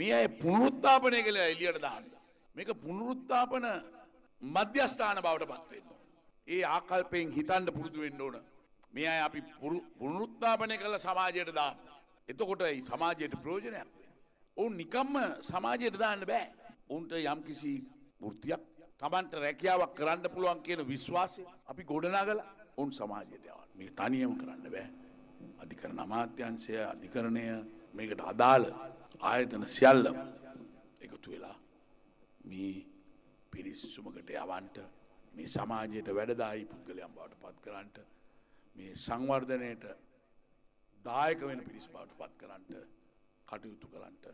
මේ අය පුනරුත්ථාපනය කළ එලියට දාන්න. මේක පුනරුත්ථාපන මධ්‍යස්ථාන බවට පත්වෙන්න. ඒ ආකල්පයෙන් හිතන්ඩ පුරුදු වෙන්න ඕන. මේ අය අපි පුනරුත්ථාපනය කළ සමාජයට දාන්න. එතකොට ඒ සමාජයට ප්‍රෝජනයක්. ඔවුන් නිකම්ම සමාජයට දාන්න බෑ. උන්ට යම්කිසි වෘතියක් තමන්ට රැකියාවක් කරන්න පුළුවන් කියන විශ්වාසය අපි ගොඩනා කළ ඔවුන් සමාජයට යවන් මේ තනියම කරන්න බෑ. අධිකරන අමාත්‍යන්සය අධිකරණය මේකට අදාළ ආයතන සියල්ලම එකතු වෙලා මේ පිරිස් සුමකට යවන්ට මේ සමාජයට වැඩදායි පුද්ගලයම් බවට පත් කරන්නට මේ සංවර්ධනයට දායක වෙන පිරිස් බවට පත් කරන්නට කටයුතු කරන්නට